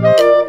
Música